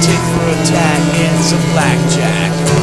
take for a tack and some blackjack.